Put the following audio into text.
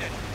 Loaded.